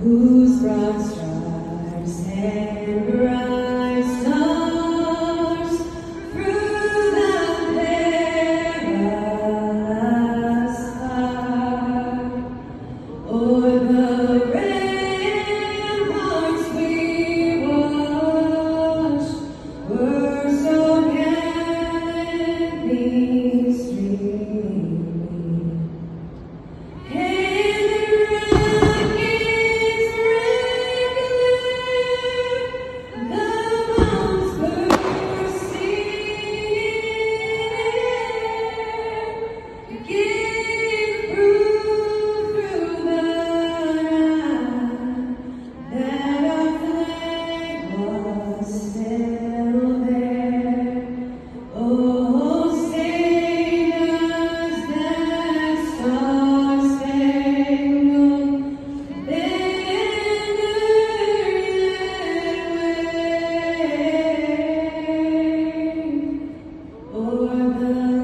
whose broad stripes and bright the